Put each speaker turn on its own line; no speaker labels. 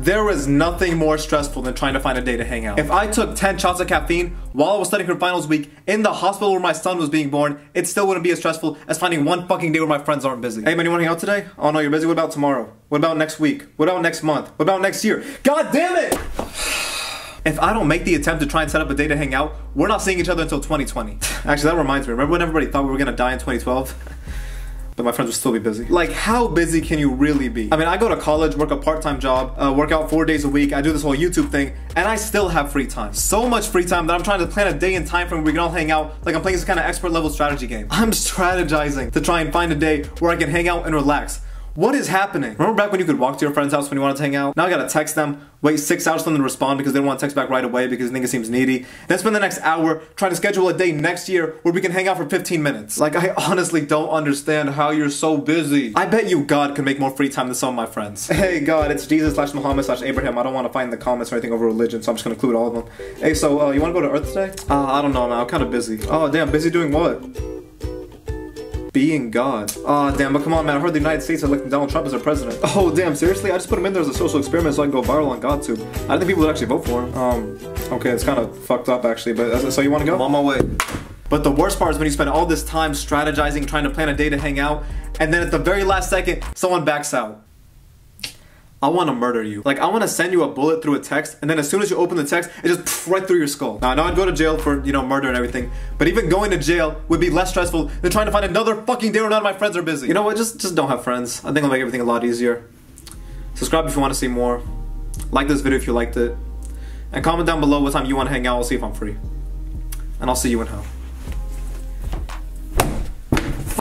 There is nothing more stressful than trying to find a day to hang out. If I took 10 shots of caffeine while I was studying for finals week in the hospital where my son was being born, it still wouldn't be as stressful as finding one fucking day where my friends aren't busy. Hey man, you wanna hang out today? Oh no, you're busy. What about tomorrow? What about next week? What about next month? What about next year? God damn it! If I don't make the attempt to try and set up a day to hang out, we're not seeing each other until 2020. Actually, that reminds me. Remember when everybody thought we were gonna die in 2012? But my friends would still be busy. Like, how busy can you really be? I mean, I go to college, work a part-time job, uh, work out four days a week, I do this whole YouTube thing, and I still have free time. So much free time that I'm trying to plan a day and time frame where we can all hang out, like I'm playing this kind of expert level strategy game. I'm strategizing to try and find a day where I can hang out and relax. What is happening? Remember back when you could walk to your friend's house when you wanted to hang out? Now I gotta text them, wait six hours for them to respond because they don't want to text back right away because they think it seems needy. Then spend the next hour trying to schedule a day next year where we can hang out for 15 minutes. Like, I honestly don't understand how you're so busy. I bet you God could make more free time than some of my friends. Hey God, it's Jesus slash Muhammad slash Abraham. I don't want to find the comments or anything over religion, so I'm just gonna include all of them. Hey, so uh, you wanna go to Earth today? Uh, I don't know, man. I'm kind of busy. Oh, damn, busy doing what? Being God. Aw, oh, damn, but come on, man. I heard the United States elected Donald Trump as their president. Oh, damn, seriously? I just put him in there as a social experiment so I can go viral on GodTube. I think people would actually vote for him. Um, okay, it's kind of fucked up, actually, but so you want to go? I'm on my way. But the worst part is when you spend all this time strategizing, trying to plan a day to hang out, and then at the very last second, someone backs out. I want to murder you. Like, I want to send you a bullet through a text, and then as soon as you open the text, it just pff, right through your skull. Now, I know I'd go to jail for, you know, murder and everything, but even going to jail would be less stressful than trying to find another fucking day where none of my friends are busy. You know what? Just, just don't have friends. I think it'll make everything a lot easier. Subscribe if you want to see more. Like this video if you liked it. And comment down below what time you want to hang out. I'll see if I'm free. And I'll see you in hell.